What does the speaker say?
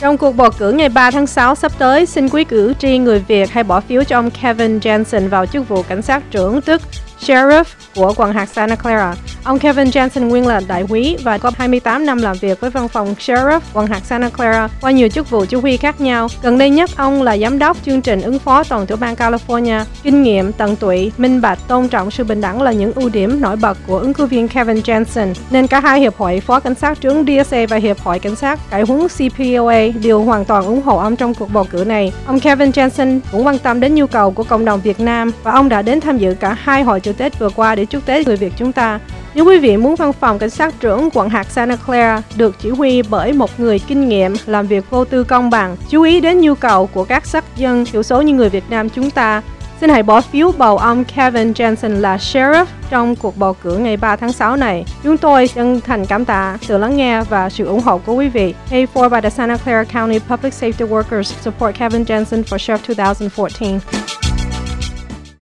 Trong cuộc bầu cử ngày 3 tháng 6 sắp tới, xin quý cử tri người Việt hãy bỏ phiếu cho ông Kevin Jensen vào chức vụ cảnh sát trưởng tức Sheriff của quận hạt Santa Clara. Ông Kevin Jensen nguyên là đại úy và có 28 năm làm việc với văn phòng Sheriff quận hạt Santa Clara qua nhiều chức vụ chỉ huy khác nhau. Gần đây nhất, ông là giám đốc chương trình ứng phó toàn tiểu bang California. Kinh nghiệm, tận tụy, minh bạch, tôn trọng sự bình đẳng là những ưu điểm nổi bật của ứng cử viên Kevin Jensen. Nên cả hai hiệp hội phó cảnh sát trưởng DSA và hiệp hội cảnh sát cải huấn CPOA đều hoàn toàn ủng hộ ông trong cuộc bầu cử này. Ông Kevin Jensen cũng quan tâm đến nhu cầu của cộng đồng Việt Nam và ông đã đến tham dự cả hai hội chữ Tết vừa qua để chúc Tết người Việt chúng ta. Nếu quý vị muốn văn phòng cảnh sát trưởng quận hạt Santa Clara được chỉ huy bởi một người kinh nghiệm làm việc vô tư công bằng, chú ý đến nhu cầu của các sắc dân thiểu số như người Việt Nam chúng ta, Xin hãy bỏ phiếu bầu ông Kevin Jensen là Sheriff trong cuộc bầu cử ngày 3 tháng 6 này. Chúng tôi chân thành cảm tạ sự lắng nghe và sự ủng hộ của quý vị. A for by the Santa Clara County Public Safety Workers support Kevin Jensen for Sheriff 2014.